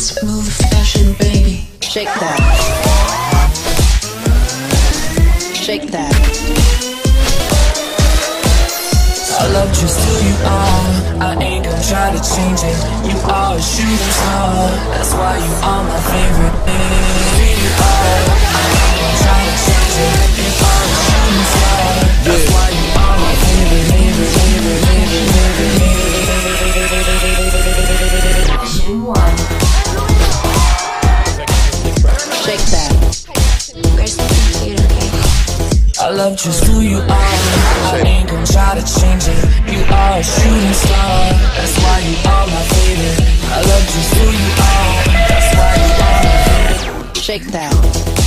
smooth fashion, baby. Shake that. Shake that. I love just who you are. I ain't gonna try to change it. You are a shooting star. That's why you are Shake that. Where's the computer, okay? I love just who you are. I ain't gonna try to change it. You are a shooting star. That's why you are my favorite. I love just who you are. That's why you are my favorite. Shake that.